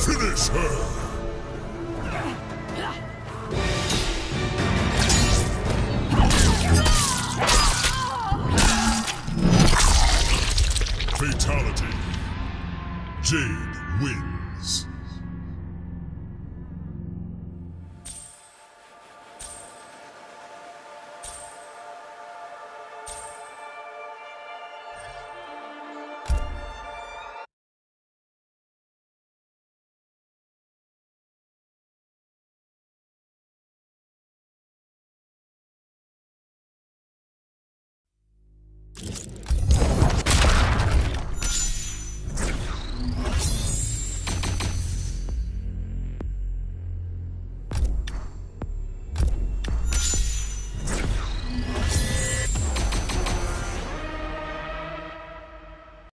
Finish her! Fatality. Jade wins.